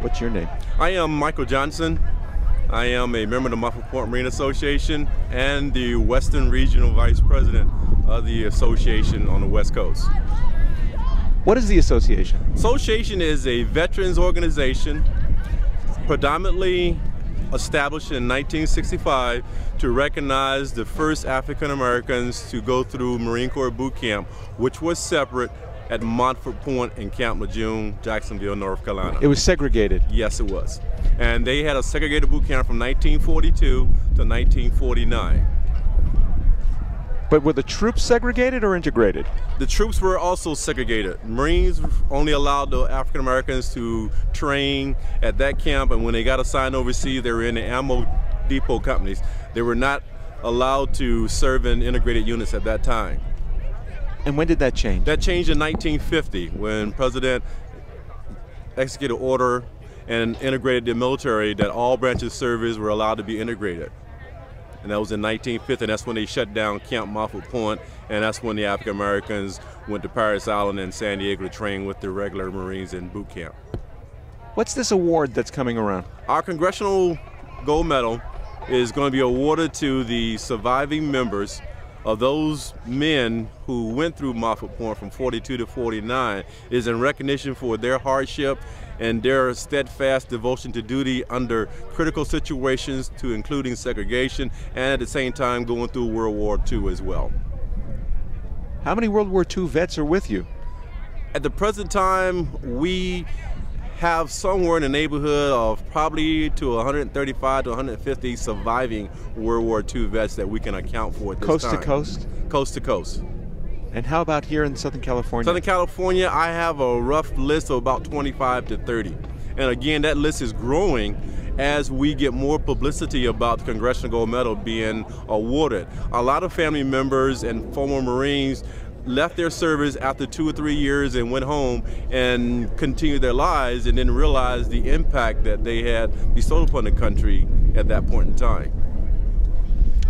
What's your name? I am Michael Johnson. I am a member of the Montford Point Marine Association and the Western Regional Vice President of the association on the West Coast. What is the association? Association is a veterans organization predominantly established in 1965 to recognize the first African Americans to go through Marine Corps boot camp, which was separate at Montford Point in Camp Lejeune, Jacksonville, North Carolina. It was segregated. Yes, it was. And they had a segregated boot camp from 1942 to 1949. But were the troops segregated or integrated? The troops were also segregated. Marines only allowed the African Americans to train at that camp, and when they got assigned overseas, they were in the ammo depot companies. They were not allowed to serve in integrated units at that time. And when did that change? That changed in 1950 when President executed order and integrated the military that all branches of service were allowed to be integrated. And that was in 1950, and that's when they shut down Camp Montford Point, and that's when the African Americans went to Parris Island and San Diego to train with the regular Marines in boot camp. What's this award that's coming around? Our Congressional Gold Medal is going to be awarded to the surviving members of those men who went through Montford Point from 42 to 49 is in recognition for their hardship and their steadfast devotion to duty under critical situations to including segregation and at the same time going through World War II as well. How many World War II vets are with you? At the present time, we have somewhere in the neighborhood of probably to 135 to 150 surviving World War II vets that we can account for at this coast time. to coast? Coast to coast. And how about here in Southern California? Southern California, I have a rough list of about 25 to 30. And again, that list is growing as we get more publicity about the Congressional Gold Medal being awarded. A lot of family members and former Marines left their service after two or three years and went home and continued their lives and then realized the impact that they had bestowed upon the country at that point in time.